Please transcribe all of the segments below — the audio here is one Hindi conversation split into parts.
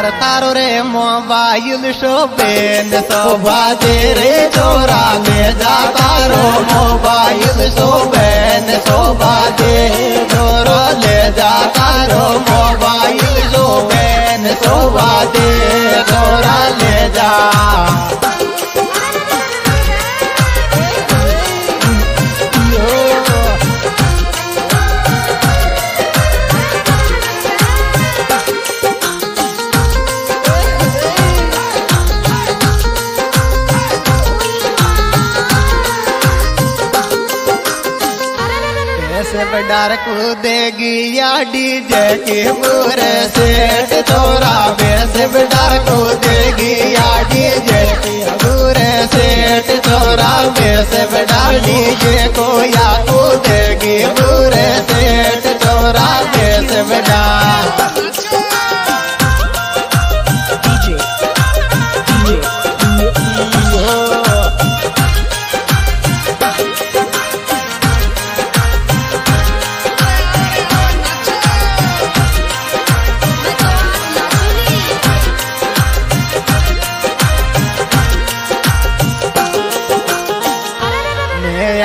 बेडार तारो रे मोबाइल शोबेन शोभा रे चोरा ले जा तारो मोबाइल शोबेन शोभा दे छोरा ले जा तारो मोबाइल शोबेन शोभा दे चोरा ले जा। से बडार कूदेगी या डीजे की मोरे सेठ तोरा बेस बडार कूदेगी या डीजे की से तोरा बेस बडार डीजे को या को देगी बुरे से तोरा बेस DJ,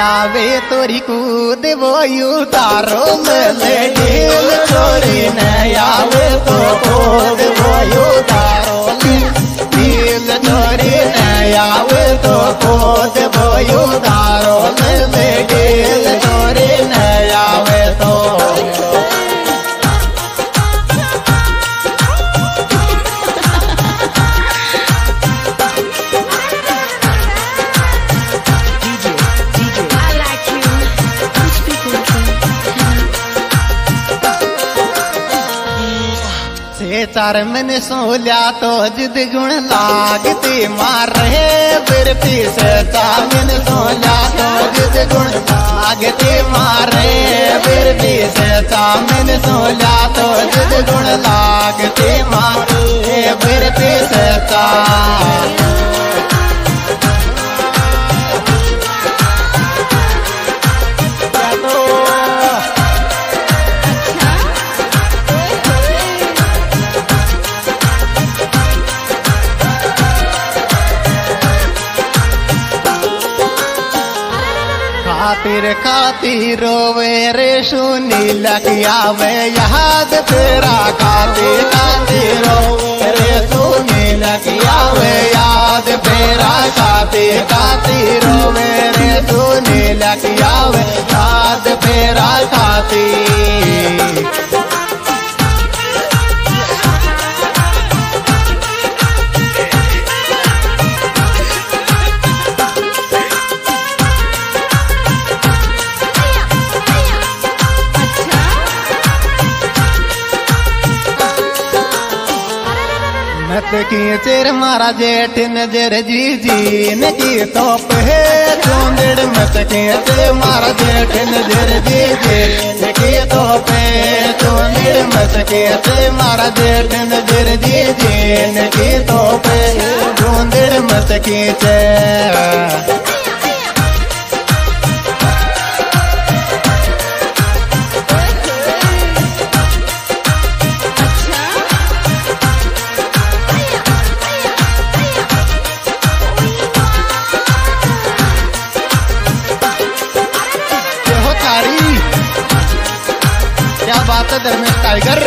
आवे तोरी कूद वो यू तारो मले ढील छोरी न आवे तो कूद वो यू तारो ढील छोरी न आवे तो कूद वो यू तारो से चार मन सोल्या तो जिद गुण लागते मार रहे फिर पीछे चामिन सोल्या तो जिद गुण लागते मार रहे फिर पीछे चामिन सोल्या तो जिद गुण लागते मार फिर पीछे खातिर खातिर रोवे रे सुनी लगिया वे याद तेरा खातिर खातिर रोवे रे सुनी लगिया वे याद तेरा खातिर खातिर रोवे रे सुनी लगिया मत की चेर मारा जेठ नज़र जी जी न की तोप है। चोंदड़ मत की चेर मारा जेठ नज़र जी जी न की तोप। है चोंदड़ मत की चेर मारा जेठ नज़र जी जी न की तोप। है चोंदड़ मत की चेर बात है धर्मेश टाइगर।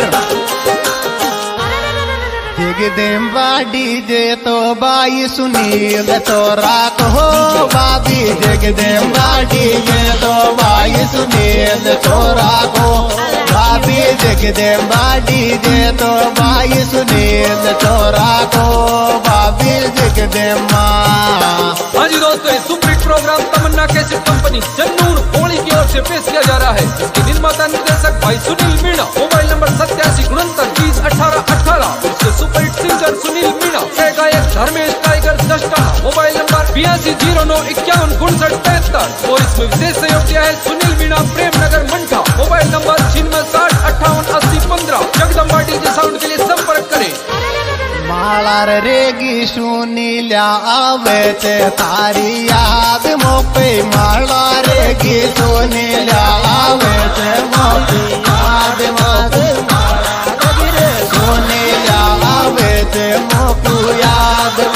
दिग देम बाडी जे तो बाई सुनील तो रात हो बाबी दिग देम बाडी जे तो बाई सुनील तो राखो बाबी दिग देम बाडी जे तो बाई सुनील तो राखो बाबी दिग देम माँ। हाँ जी दोस्तों super program Tamanna cassette company Channur Holi की ओर से पेश किया जा रहा है। इसके निर्माता निर्देशक भाई सुनील मीणा, मोबाइल नंबर सत्यासी उनहत्तर, बीस, अठारह अठारह। Super hit singer Sunil Meena के गायक धर्मेश टाइगर दस्टा मोबाइल नंबर बयासी, ज़ीरो नौ, इक्यावन, उनसठ, तिहत्तर। और इसमें विशेष सहयोग दिया है सुनील मीणा प्रेम नगर मंठा मोबाइल नंबर छिन्नवे साठ, अट्ठावन, अस्सी, पंद्रह। जगदम्बा डीजे साउंड के लिए संपर्क करें। रेगी सुनील्या, आवे ते तारी याद मोपे। माळा piada.